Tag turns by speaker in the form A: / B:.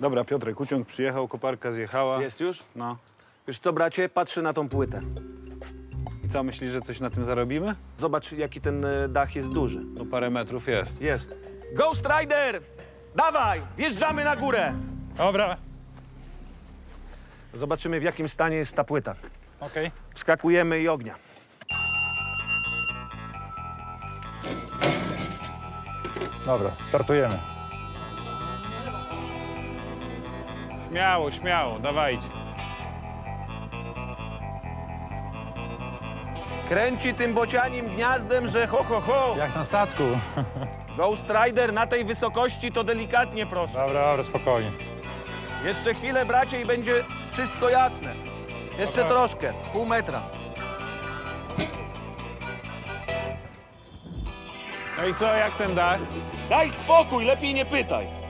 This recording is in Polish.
A: Dobra, Piotrek, uciąg przyjechał, koparka zjechała.
B: Jest już?
A: No.
B: Wiesz co, bracie? Patrzę na tą płytę.
A: I co, myślisz, że coś na tym zarobimy?
B: Zobacz, jaki ten e, dach jest duży.
A: No parę metrów jest.
B: Jest. Ghost Rider! Dawaj! Wjeżdżamy na górę!
C: Dobra,
B: Zobaczymy, w jakim stanie jest ta płyta.
C: okej.
B: Wskakujemy i ognia.
C: Dobra, startujemy.
A: Śmiało, śmiało, dawajcie.
B: Kręci tym bocianim gniazdem, że ho, ho, ho!
C: Jak na statku.
B: Ghost Rider na tej wysokości to delikatnie proszę.
C: Dobra, dobra, spokojnie.
B: Jeszcze chwilę, bracie, i będzie wszystko jasne. Jeszcze
C: Dobra.
B: troszkę, pół metra.
A: No i co, jak ten dach?
B: Daj spokój, lepiej nie pytaj.